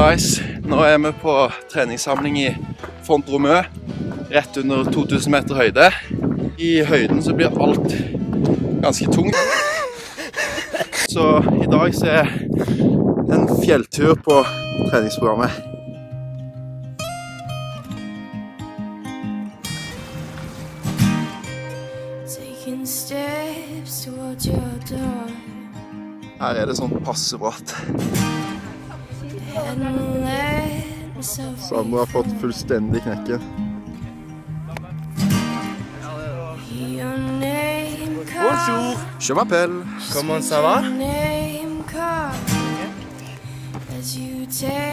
Hallais. Nå er vi på treningssamling i Font Romø, rett under 2000 meter høyde. I høyden så blir alt ganske tungt. Så i dag så er en fjelltur på treningsprogrammet. Her er det sånn passe bratt. Hadn't han har fått fullstendig knekke. Bonjour. Je m'appelle. Comment ça va?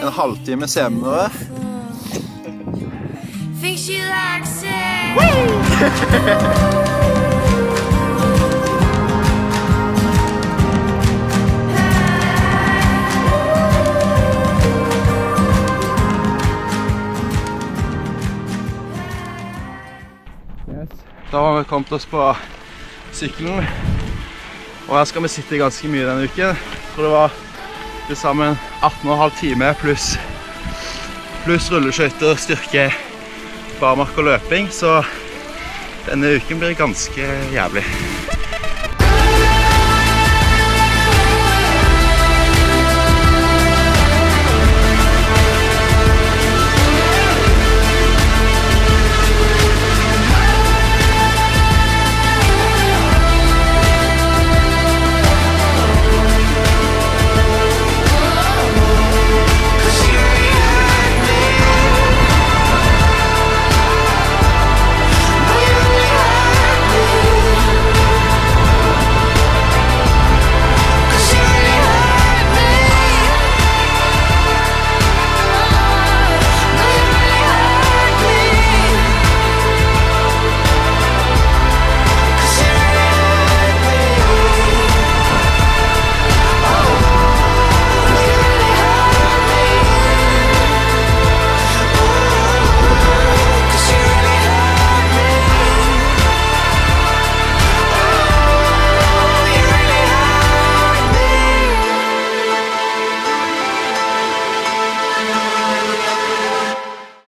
En halvtime senere Think she likes it Da har vi kommet oss på sykkelen. Og her skal vi sitte ganske mye denne uken. Tror det var til sammen 18,5 timer pluss, pluss rulleskøyter, styrke, barmark og løping. Så denne uken blir ganske jævlig.